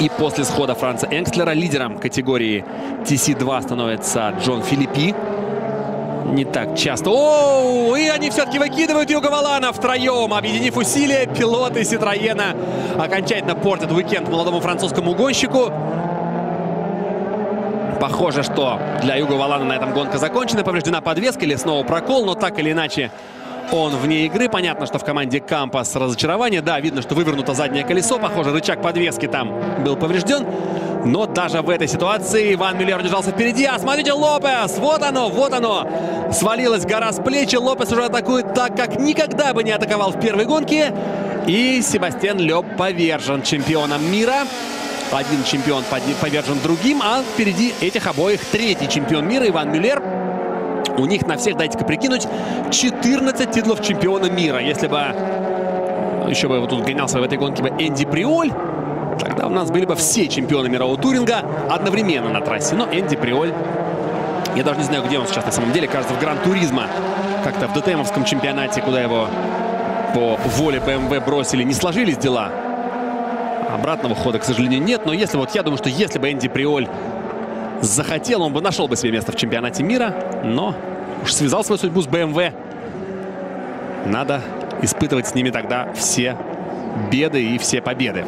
И после схода Франца Энгстлера лидером категории TC2 становится Джон Филиппи. Не так часто. О, и они все-таки выкидывают Юго Валана втроем. Объединив усилия, пилоты Ситроена окончательно портят уикенд молодому французскому гонщику. Похоже, что для Юго Валана на этом гонка закончена. Повреждена подвеска или снова прокол, но так или иначе он вне игры. Понятно, что в команде Кампас разочарование. Да, видно, что вывернуто заднее колесо. Похоже, рычаг подвески там был поврежден. Но даже в этой ситуации Иван Мюллер держался впереди. А смотрите, Лопес! Вот оно, вот оно! Свалилась гора с плечи. Лопес уже атакует так, как никогда бы не атаковал в первой гонке. И Себастьян Леб повержен чемпионом мира. Один чемпион повержен другим, а впереди этих обоих третий чемпион мира Иван Мюллер. У них на всех, дайте-ка прикинуть, 14 титулов чемпиона мира. Если бы еще бы вот тут гонялся в этой гонке бы Энди Приоль, тогда у нас были бы все чемпионы мирового туринга одновременно на трассе. Но Энди Приоль, я даже не знаю, где он сейчас на самом деле, кажется, в Гран-туризма, как-то в ДТМовском чемпионате, куда его по воле БМВ бросили, не сложились дела. Обратного хода, к сожалению, нет. Но если вот я думаю, что если бы Энди Приоль захотел, он бы нашел бы себе место в чемпионате мира. Но уж связал свою судьбу с БМВ. Надо испытывать с ними тогда все беды и все победы.